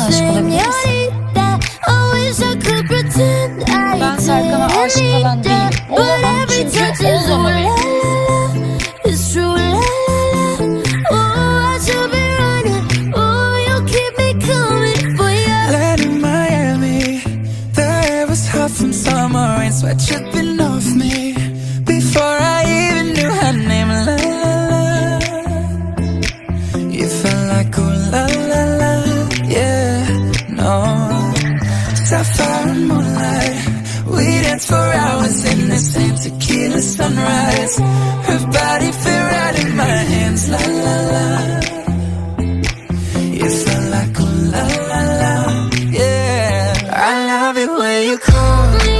I wish I could pretend I didn't see it. But every aşık olabiliriz. Ben Serkan'a aşık falan değilim. Olamam çünkü o zaman. Sweat dripping off me sunrise. Her body fit right in my hands. La la la. It felt like oh la la la. Yeah. I love it when you call me.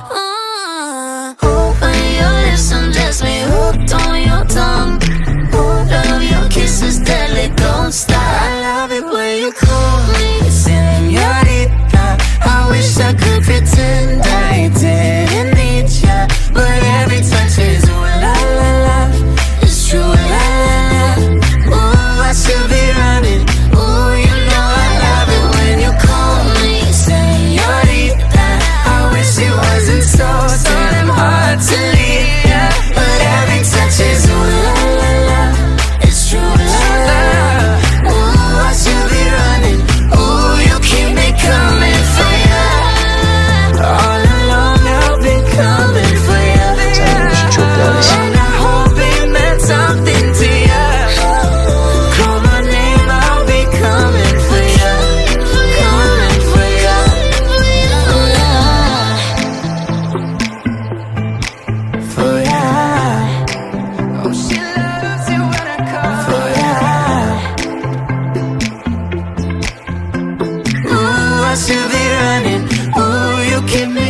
wants to be running. Ooh, you keep me.